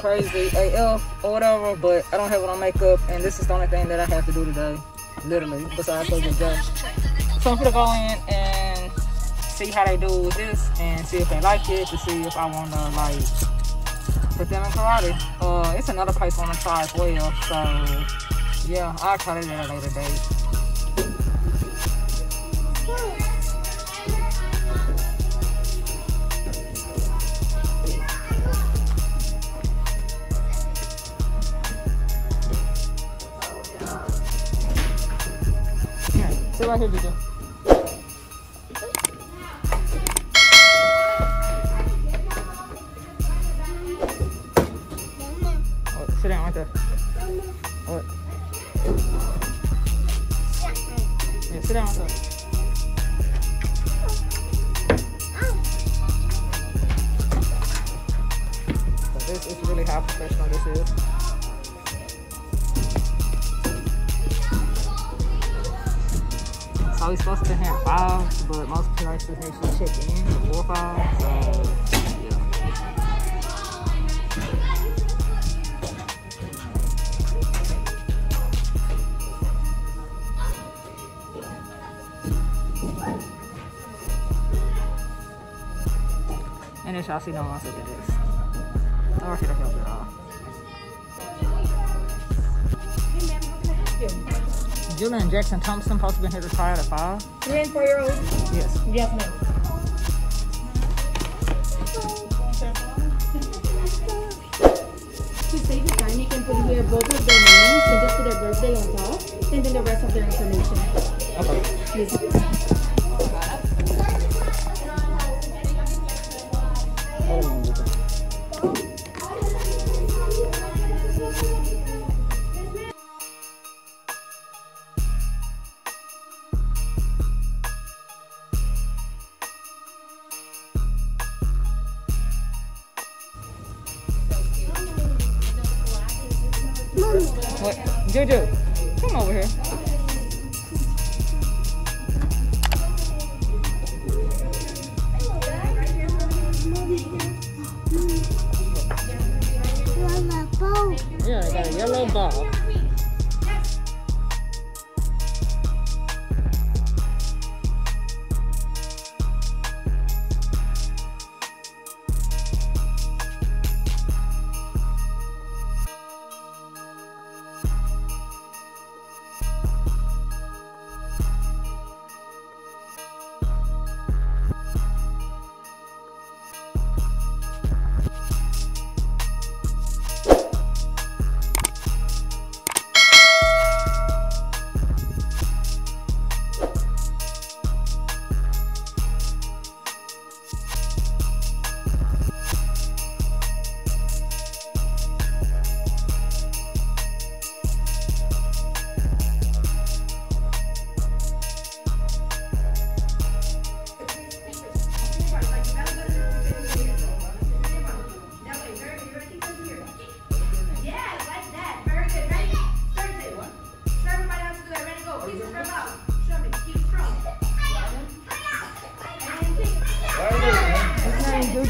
crazy AF or whatever, but I don't have it on makeup, and this is the only thing that I have to do today, literally, besides get dressed. So I'm gonna go in and see how they do with this, and see if they like it, to see if I wanna like put them in karate. Uh, it's another place I wanna try as well, so yeah, I'll try it at a later date. Sit right here, So supposed to have five, but most places actually check in before five. So yeah. And then y'all see no one at this. Or should I help Julian and Jaxon Thompson supposed to be here to try it at five. Three and four year old? Yes. Yes, ma'am. To save the time, you can put here both of their names and just put their birthday on top and then the rest of their information. Okay. Yes.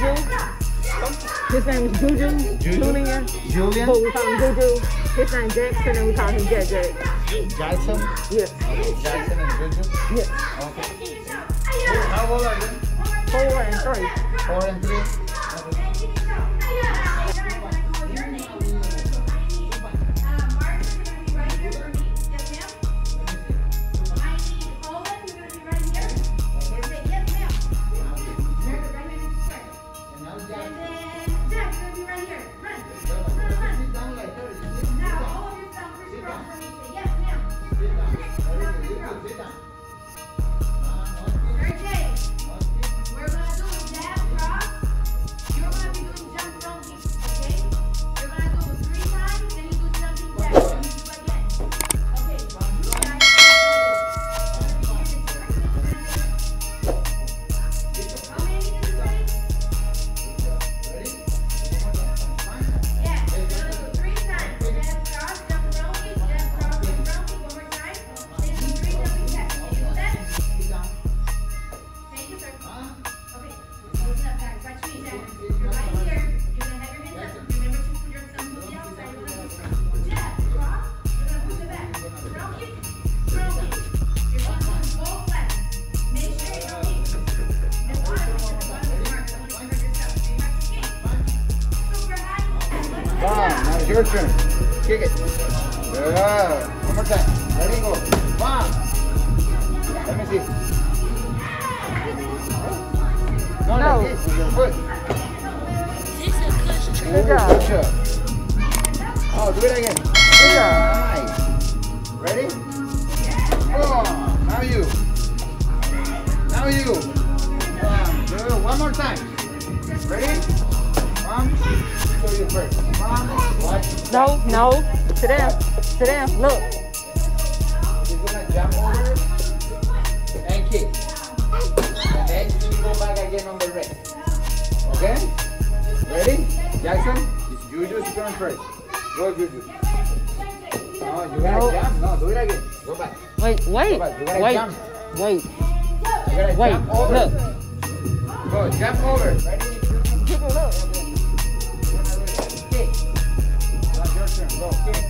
Juju. His name is Juju. Julian. Julian But we call him Juju. His name is Jaxon and we call him Jack Jack. Jaxon. Yes. Jaxon and Juju. Yes. Okay. How old are you? Four and three. Four and three. Good job. Good job. Oh, do it again. Good job. Nice. Ready? Go. Now you. Now you. One, two, one more time. Ready? One. Show you first. One. Watch. No, no. Sit down. Sit down. Look. She's gonna jump over and kick. And then she go back again on the red. Okay? Jaxon, it's Juju's turn first. Go Juju. No, you gotta jump. No, do it again. Go back. Wait, wait, Go back. You gotta wait, jump. wait, You gotta wait. jump over. Look. Go, jump over. Ready? Up. Kick. Now your turn. Go, kick.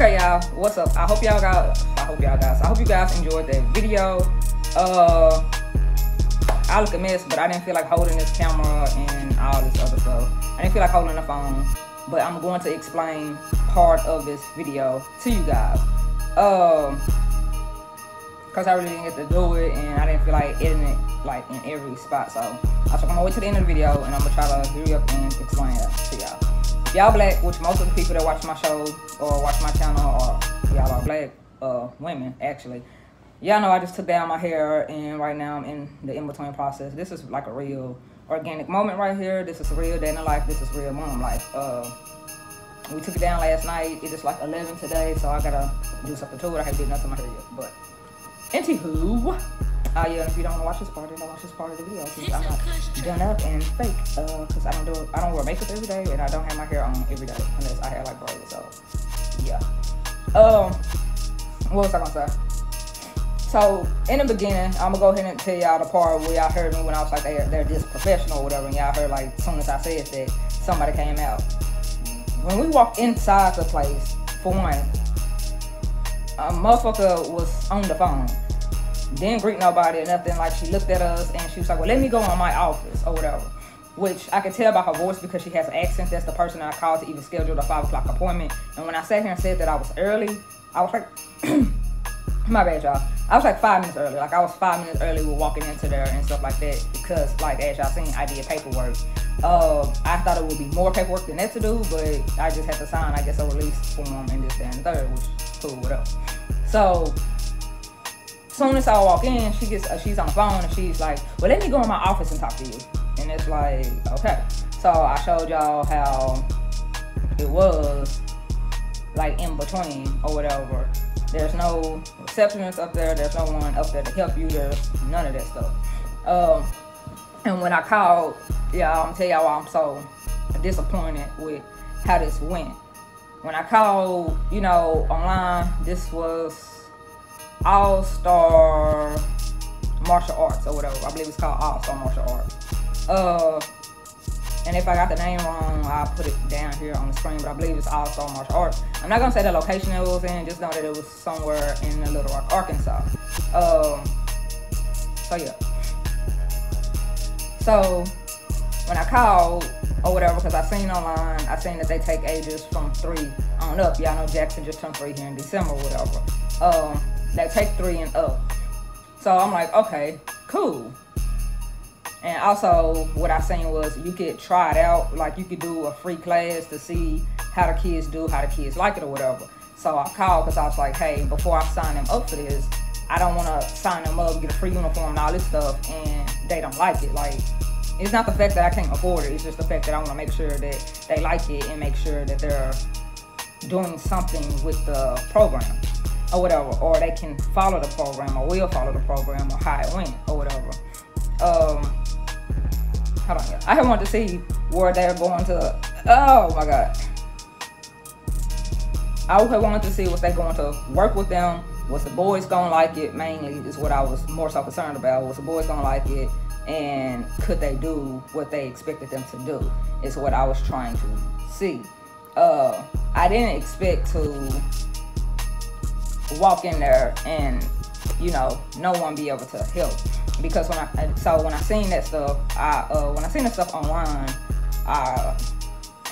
Okay, y'all, what's up? I hope y'all got. I hope y'all guys. I hope you guys enjoyed that video. Uh, I look a mess, but I didn't feel like holding this camera and all this other stuff. I didn't feel like holding the phone, but I'm going to explain part of this video to you guys. Um, cause I really didn't get to do it, and I didn't feel like editing it like in every spot. So I took my way to the end of the video, and I'm gonna try to hurry up and explain that to y'all. Y'all black, which most of the people that watch my show or watch my channel are y'all are black uh, women actually. Y'all know I just took down my hair and right now I'm in the in-between process. This is like a real organic moment right here. This is real day in life. This is real mom life. Uh, we took it down last night. It is like 11 today, so I gotta do something to it. I haven't did nothing to my hair yet, but anywho, uh, yeah, if you don't want to watch this part, then don't watch this part of the video because I'm not done up and fake. Uh, cause I don't do I don't wear makeup every day and I don't have my hair on every day unless I have like braids. So yeah. Um, what was I gonna say? So in the beginning, I'm gonna go ahead and tell y'all the part where y'all heard me when I was like they're, they're just professional or whatever, and y'all heard like as soon as I said that somebody came out. When we walked inside the place, for one, a motherfucker was on the phone. Didn't greet nobody or nothing. Like she looked at us and she was like, "Well, let me go on my office or whatever." Which I could tell by her voice because she has an accent. That's the person I called to even schedule the five o'clock appointment. And when I sat here and said that I was early, I was like, My bad, y'all. I was like five minutes early. Like I was five minutes early with walking into there and stuff like that because, like as y'all seen, I did paperwork. Uh, I thought it would be more paperwork than that to do, but I just had to sign, I guess, a release form and this, that, and third, which cool, whatever. So, soon as I walk in, she gets, uh, she's on the phone and she's like, "Well, let me go in my office and talk to you." And it's like, okay. So I showed y'all how it was like in between or whatever. There's no receptionist up there. There's no one up there to help you. There's none of that stuff. Um, and when I called, yeah, I'm tell y'all why I'm so disappointed with how this went. When I called, you know, online, this was All Star martial arts or whatever. I believe it's called All Star Martial Arts. Uh, and if I got the name wrong, I'll put it down here on the screen. But I believe it's All Star Martial Arts. I'm not gonna say the location it was in. Just know that it was somewhere in Little Rock, Arkansas. Um, so yeah. So when I called or whatever, because I seen online, I seen that they take ages from three on up. Y'all know Jaxon just turned three here in December, whatever. Um, they take three and up. So I'm like, okay, cool. And also, what I seen was you could try it out. Like you could do a free class to see how the kids do, how the kids like it, or whatever. So I called because I was like, hey, before I sign them up for this, I don't want to sign them up, get a free uniform, and all this stuff, and they don't like it. Like it's not the fact that I can't afford it. It's just the fact that I want to make sure that they like it and make sure that they're doing something with the program or whatever, or they can follow the program or will follow the program or how it went or whatever. Um, hold on, I wanted to see where they're going to. Oh my god. I would wanted to see was they're going to work with them. Was the boys gonna like it? Mainly is what I was more so concerned about. Was the boys gonna like it? and could they do what they expected them to do is what i was trying to see uh i didn't expect to walk in there and you know no one be able to help because when i so when i seen that stuff i uh when i seen that stuff online i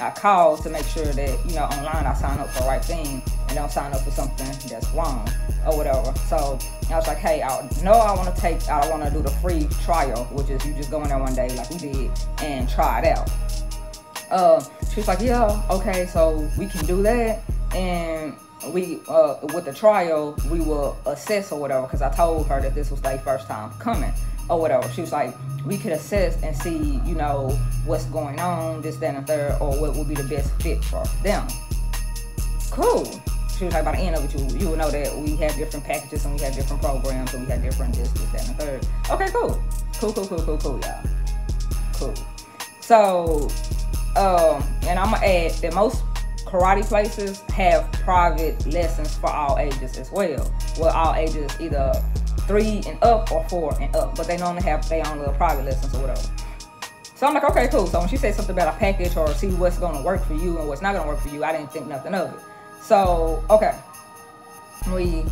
I called to make sure that, you know, online I sign up for the right thing and don't sign up for something that's wrong or whatever. So I was like, hey, I know I want to take, I want to do the free trial, which is you just go in there one day like we did and try it out. Uh, she was like, yeah, okay, so we can do that. And we, uh, with the trial, we will assess or whatever, because I told her that this was their first time coming or whatever. She was like, we could assess and see, you know, what's going on, this, that, and third, or what would be the best fit for them. Cool. She was like, by the end of it, you, you will know that we have different packages and we have different programs and we have different this, this, that, and third. Okay, cool. Cool, cool, cool, cool, cool, y'all. Cool. So, um, and I'm gonna add that most karate places have private lessons for all ages as well. Well, all ages either three and up or four and up, but they normally have their own little private lessons or whatever. So I'm like, okay, cool. So when she said something about a package or see what's gonna work for you and what's not gonna work for you, I didn't think nothing of it. So okay, we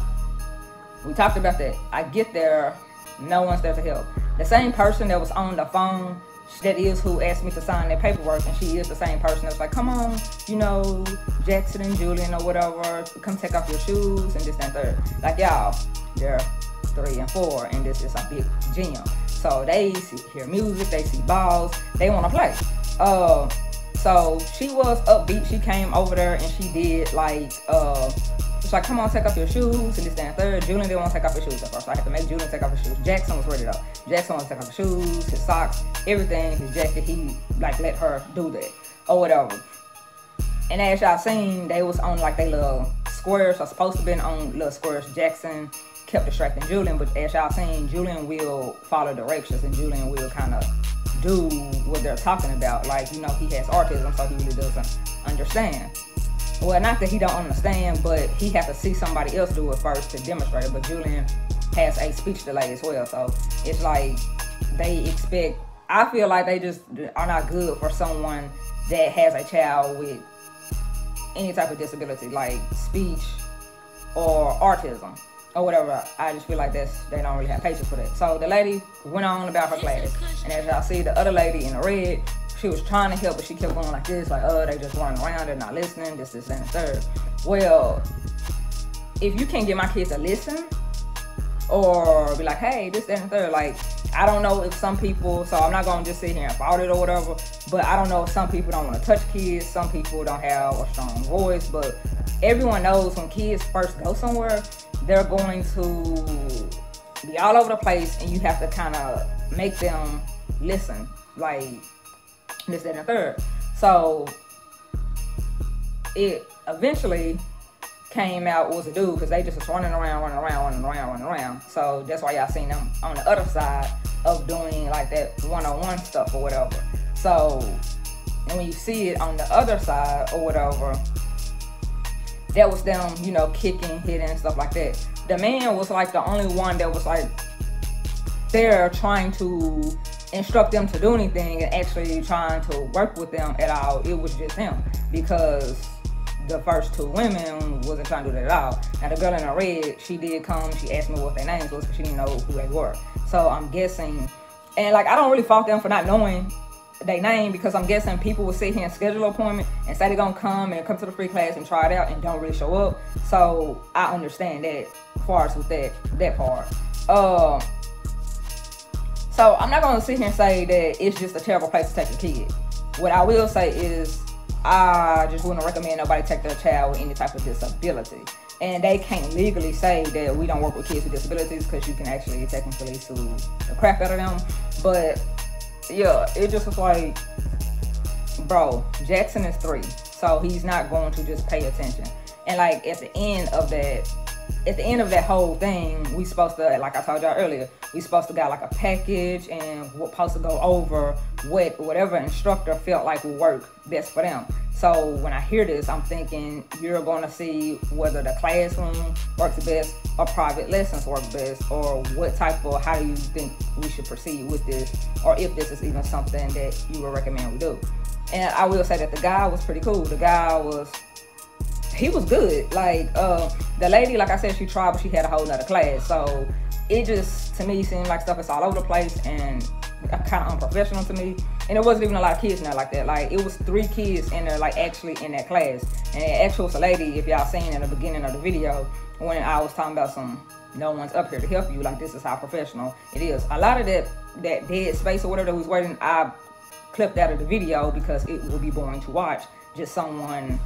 we talked about that. I get there, no one's there to help. The same person that was on the phone that is who asked me to sign that paperwork, and she is the same person that's like, come on, you know, Jaxon and Julian or whatever, come take off your shoes and this and third. Like y'all, they're three and four, and this is a big gym. So they see, hear music, they see balls, they want to play. Uh, so she was upbeat. She came over there and she did like, uh, she's like, come on, take off your shoes and this, that, third. Julian didn't want to take off his shoes at first, so I had to make Julian take off his shoes. Jaxon was ready to go. Jaxon wanted to take off his shoes, his socks, everything, his jacket. He like let her do that or whatever. And as y'all seen, they was on like they little squares. So supposed to been on little squares. Jaxon kept distracting Julian, but as y'all seen, Julian will follow directions and Julian will kind of do what they're talking about. Like, you know, he has autism, so he really doesn't understand. Well, not that he don't understand, but he has to see somebody else do it first to demonstrate it. But Julian has a speech delay as well, so it's like they expect. I feel like they just are not good for someone that has a child with any type of disability, like speech or autism or whatever. I just feel like that's they don't really have patience for that. So the lady went on about her class, and as y'all see, the other lady in the red, she was trying to help, but she kept going like this, like, oh, they just running around, they're not listening, this, this, and the third. Well, if you can't get my kids to listen, or be like, hey, this, that, and the third, like, I don't know if some people, so I'm not gonna just sit here and fault it or whatever, but I don't know if some people don't want to touch kids, some people don't have a strong voice, but everyone knows when kids first go somewhere, they're going to be all over the place and you have to kind of make them listen like this that, and third. So it eventually came out was a dude because they just was running around running around running around running around. So that's why y'all seen them on the other side of doing like that one-on-one stuff or whatever. So and when you see it on the other side or whatever that was them, you know, kicking, hitting, and stuff like that. The man was like the only one that was like there trying to instruct them to do anything and actually trying to work with them at all. It was just him because the first two women wasn't trying to do that at all. Now the girl in the red, she did come. She asked me what their names was because she didn't know who they were. So I'm guessing, and like I don't really fault them for not knowing their name because I'm guessing people will sit here and schedule an appointment and say they're gonna come and come to the free class and try it out and don't really show up. So I understand that far as with that that part. Uh, so I'm not gonna sit here and say that it's just a terrible place to take a kid. What I will say is I just wouldn't recommend nobody take their child with any type of disability. And they can't legally say that we don't work with kids with disabilities because you can actually technically sue the crap out of them. But yeah, it just was like, bro, Jaxon is three, so he's not going to just pay attention. And like at the end of that, at the end of that whole thing, we supposed to, like I told y'all earlier, we supposed to got like a package and we're supposed to go over what whatever instructor felt like would work best for them. So when I hear this, I'm thinking you're going to see whether the classroom works best or private lessons work best or what type of, how do you think we should proceed with this or if this is even something that you would recommend we do. And I will say that the guy was pretty cool. The guy was he was good. Like uh, the lady, like I said, she tried, but she had a whole nother class. So it just to me seemed like stuff is all over the place and kind of unprofessional to me. And it wasn't even a lot of kids in there like that. Like it was three kids in there, like actually in that class. And actually was a lady, if y'all seen in the beginning of the video, when I was talking about some no one's up here to help you. Like this is how professional it is. A lot of that that dead space or whatever that was waiting, I clipped out of the video because it will be boring to watch. Just someone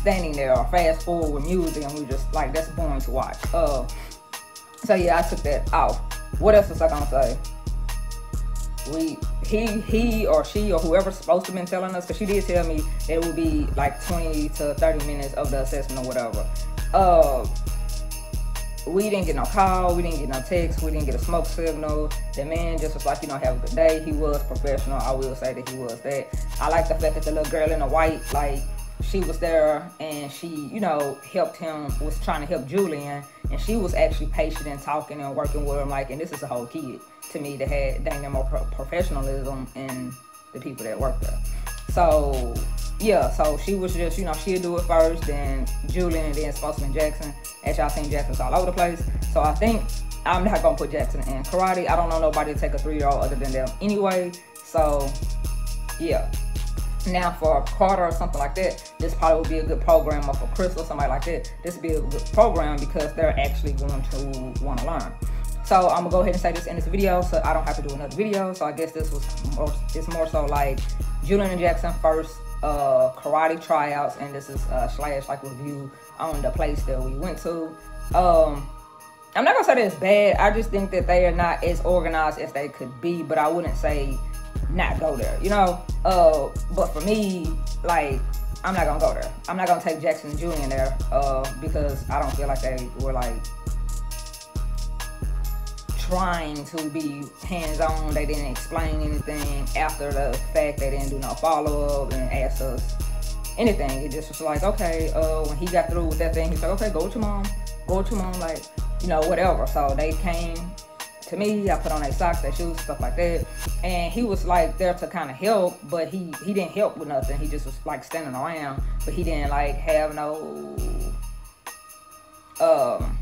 standing there or fast forward with music and we just like that's boring to watch. Uh so yeah, I took that off. What else was I gonna say? We he he or she or whoever's supposed to been telling us because she did tell me it would be like 20 to 30 minutes of the assessment or whatever. Uh we didn't get no call, we didn't get no text, we didn't get a smoke signal. The man just was like, you know, have a good day. He was professional. I will say that he was that. I like the fact that the little girl in the white, like, she was there and she, you know, helped him, was trying to help Julian. And she was actually patient and talking and working with him. Like, and this is a whole kid to me that had dang near more pro- professionalism in the people that worked there. So, yeah, so she was just, you know, she'll do it first, then Julian, and then Spokesman Jaxon. As y'all seen, Jaxon's all over the place. So I think I'm not gonna put Jaxon in karate. I don't know nobody to take a three-year-old other than them anyway. So, yeah. Now for Carter or something like that, this probably would be a good program, or for Chris or somebody like that, this would be a good program because they're actually going to want to learn. So I'm gonna go ahead and say this in this video, so I don't have to do another video. So I guess this was more, it's more so like Julian and Jaxon first uh, karate tryouts, and this is uh, slash like review on the place that we went to. Um, I'm not gonna say that it's bad. I just think that they are not as organized as they could be, but I wouldn't say not go there, you know? Uh, but for me, like, I'm not gonna go there. I'm not gonna take Jaxon and Julian there, uh, because I don't feel like they were like trying to be hands-on. They didn't explain anything after the fact. They didn't do no follow-up and ask us anything. It just was like, okay, uh, when he got through with that thing, he's like, okay, go to mom, go to mom, like, you know, whatever. So they came to me. I put on their socks, their shoes, stuff like that. And he was like there to kind of help, but he he didn't help with nothing. He just was like standing around, but he didn't like have no um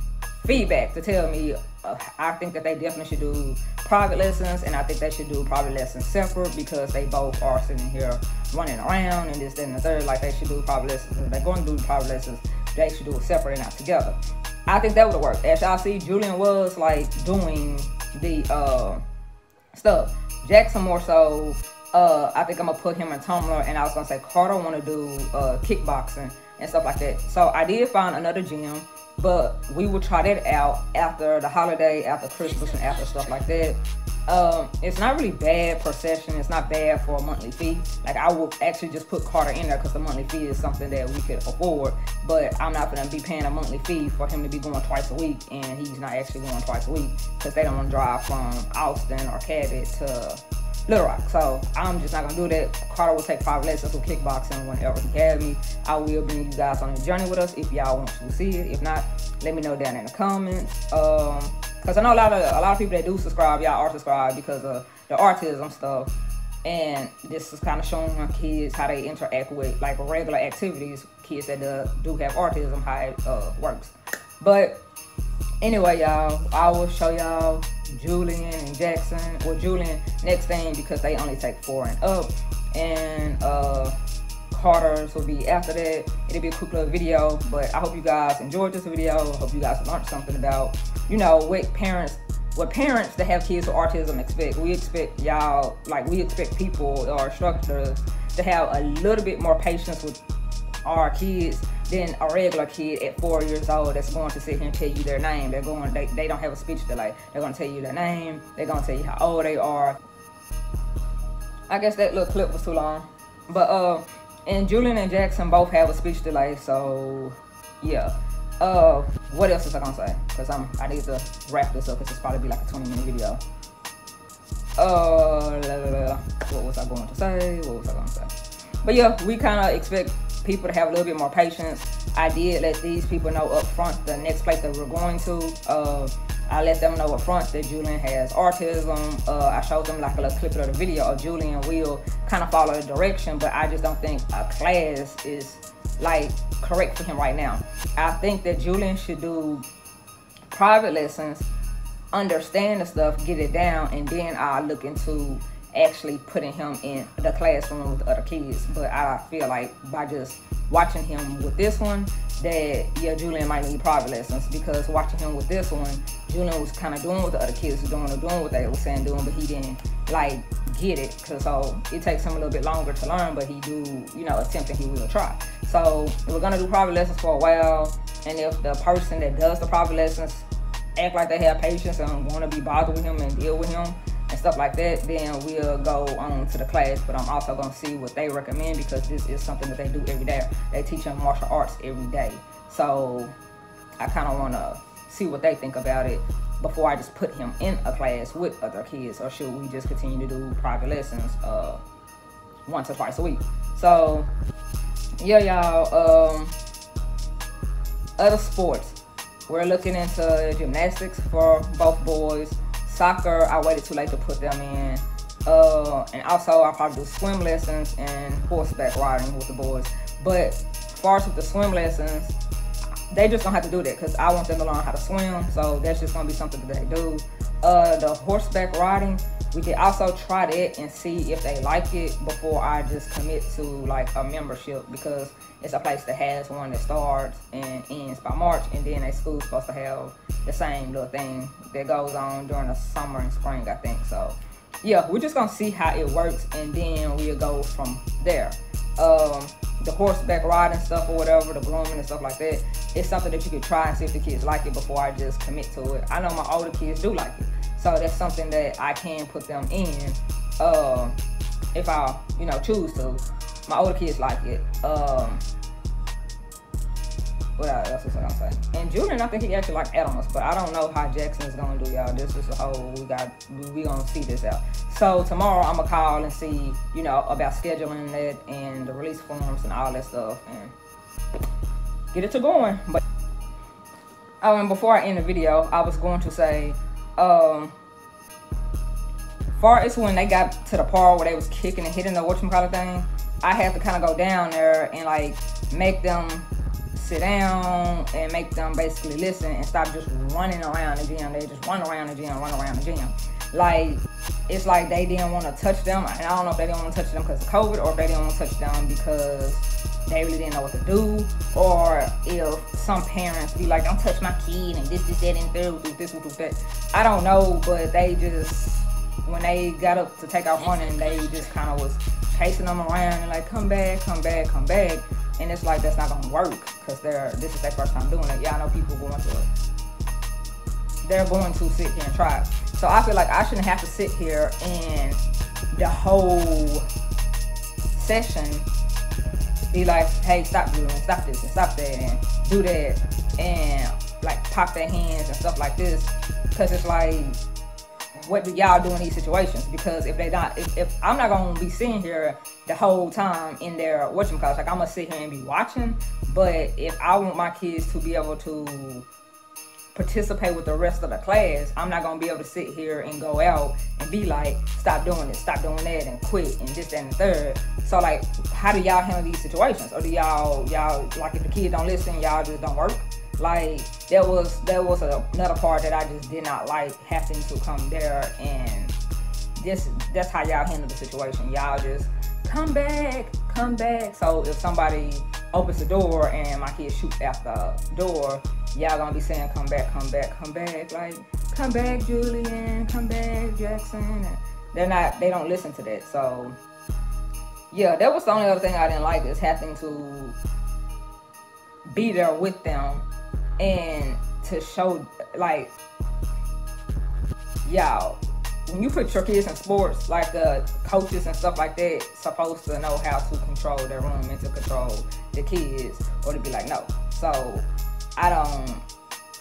feedback to tell me. Uh, I think that they definitely should do private lessons, and I think they should do private lessons separate because they both are sitting here running around and this, and the third. Like they should do private lessons. If they're going to do private lessons, they should do it separate and not together. I think that would have worked. As y'all see, Julian was like doing the uh, stuff. Jaxon more so. Uh, I think I'm gonna put him in tumbler, and I was gonna say Carter want to do uh, kickboxing and stuff like that. So I did find another gym, but we will try that out after the holiday, after Christmas, and after stuff like that. Um, it's not really bad per session. It's not bad for a monthly fee. Like I will actually just put Carter in there because the monthly fee is something that we could afford. But I'm not gonna be paying a monthly fee for him to be going twice a week, and he's not actually going twice a week because they don't drive from Austin or Cabot to Little Rock. So I'm just not gonna do that. Carter will take five lessons with kickboxing whenever he has me. I will bring you guys on a journey with us if y'all want to see it. If not, let me know down in the comments. Um, because I know a lot of a lot of people that do subscribe, y'all are subscribed because of the autism stuff. And this is kind of showing my kids how they interact with like regular activities. Kids that do, do have autism, how it uh, works. But anyway, y'all, I will show y'all Julian and Jaxon. Well, Julian next thing because they only take four and up, and uh, Carter's will be after that. It'll be a quick little video, but I hope you guys enjoyed this video. I hope you guys learned something about, you know, what parents, what parents that have kids with autism expect. We expect y'all, like we expect people or instructors to have a little bit more patience with our kids than a regular kid at four years old that's going to sit here and tell you their name. They're going, they, they don't have a speech delay. They're going to tell you their name. They're going to tell you how old they are. I guess that little clip was too long. But, uh, and Julian and Jaxon both have a speech delay, so yeah. Uh, what else is I gonna say? Cause I'm I need to wrap this up. Cause it's probably be like a 20 minute video. Uh, what was I going to say? What was I gonna say? But yeah, we kind of expect people to have a little bit more patience. I did let these people know up front the next place that we're going to. Uh, I let them know up front that Julian has autism. Uh, I showed them like a little clip of the video of Julian will kind of follow the direction, but I just don't think a class is like correct for him right now. I think that Julian should do private lessons, understand the stuff, get it down, and then I'll look into actually putting him in the classroom with other kids. But I feel like by just watching him with this one, that yeah, Julian might need private lessons because watching him with this one, Julian was kind of doing what the other kids were doing or doing what they were saying doing, but he didn't like get it. Cause so it takes him a little bit longer to learn, but he do you know attempt and he will try. So we're gonna do private lessons for a while, and if the person that does the private lessons act like they have patience and want to be bothered with him and deal with him, and stuff like that, then we'll go on to the class. But I'm also gonna see what they recommend because this is something that they do every day. They teach them martial arts every day. So I kind of want to see what they think about it before I just put him in a class with other kids, or should we just continue to do private lessons uh, once or twice a week? So yeah, y'all. Um, other sports. We're looking into gymnastics for both boys Soccer, I waited too late to put them in. Uh, and also, I'll probably do swim lessons and horseback riding with the boys. But as far as with the swim lessons, they just gonna have to do that because I want them to learn how to swim. So that's just gonna be something that they do. Uh, the horseback riding, we can also try that and see if they like it before I just commit to like a membership because it's a place that has one that starts and ends by March and then a school's supposed to have the same little thing that goes on during the summer and spring, I think. So yeah, we're just gonna see how it works and then we'll go from there. Um, the horseback riding stuff or whatever, the grooming and stuff like that, it's something that you could try and see if the kids like it before I just commit to it. I know my older kids do like it. So that's something that I can put them in uh, if I, you know, choose to. My older kids like it. Um, what else was I gonna say? And Julian, I think he actually like animals, but I don't know how Jaxon is gonna do, y'all. This is a whole we got. We gonna see this out. So tomorrow I'm gonna call and see, you know, about scheduling that and the release forms and all that stuff, and get it to going. But oh, and before I end the video, I was going to say um far as when they got to the part where they was kicking and hitting the whatchamacallit thing, I had to kind of go down there and like make them sit down and make them basically listen and stop just running around the gym. They just run around the gym, run around the gym. Like it's like they didn't want to touch them. And I don't know if they didn't want to touch them because of COVID or if they didn't want to touch them because they really didn't know what to do, or if some parents be like, "Don't touch my kid," and this, this, that, and third, do this, do that. I don't know, but they just when they got up to take off running, they just kind of was chasing them around and like, "Come back, come back, come back," and it's like that's not gonna work because they're this is their first time doing it. Yeah, I know people going to they're going to sit here and try. So I feel like I shouldn't have to sit here and the whole session be like, hey, stop doing stop this and stop that and do that and like pop their hands and stuff like this. Cause it's like, what do y'all do in these situations? Because if they not, if, if I'm not gonna be sitting here the whole time in their whatchamacallit, like I'm gonna sit here and be watching. But if I want my kids to be able to participate with the rest of the class, I'm not gonna be able to sit here and go out and be like, stop doing this, stop doing that, and quit and this, that, and third. So like, how do y'all handle these situations? Or do y'all y'all like if the kid don't listen, y'all just don't work? Like that was that was another part that I just did not like having to come there and this that's how y'all handle the situation. Y'all just come back, come back. So if somebody opens the door and my kid shoots out the door, y'all gonna be saying, come back, come back, come back. Like, come back, Julian, come back, Jaxon. They're not, they don't listen to that. So, yeah, that was the only other thing I didn't like is having to be there with them and to show, like, y'all, when you put your kids in sports, like the coaches and stuff like that, supposed to know how to control their room and to control the kids, or to be like, no. So I don't,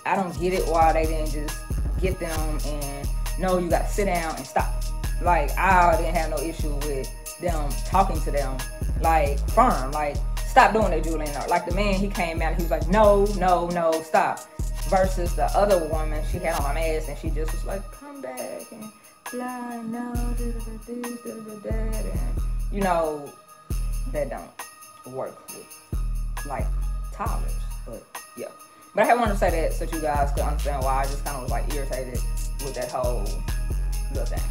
I don't get it why they didn't just get them and no, you got to sit down and stop. Like I didn't have no issue with them talking to them, like firm, like stop doing that, Julian. Like the man, he came out, he was like, no, no, no, stop. Versus the other woman, she had on my mask and she just was like, come back and and you know, that don't work with like toddlers. But yeah. But I wanted to say that so you guys could understand why I just kind of was like irritated with that whole little thing.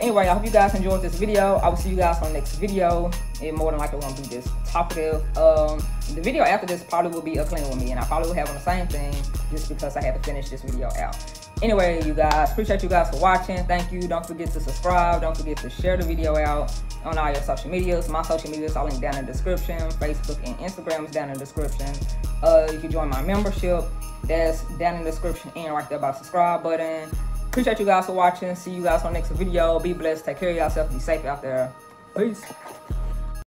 Anyway, I hope you guys enjoyed this video. I will see you guys on the next video. It more than likely won't be this talkative. Um, the video after this probably will be a clean with me, and I probably will have on the same thing just because I had to finish this video out. Anyway, you guys, appreciate you guys for watching. Thank you. Don't forget to subscribe. Don't forget to share the video out on all your social medias. My social medias are linked down in the description. Facebook and Instagram is down in the description. Uh, you can join my membership. That's down in the description and right there by the subscribe button. Appreciate you guys for watching. See you guys on the next video. Be blessed. Take care of yourself. Be safe out there. Peace.